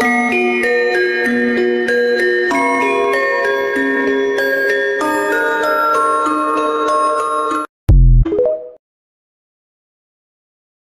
Música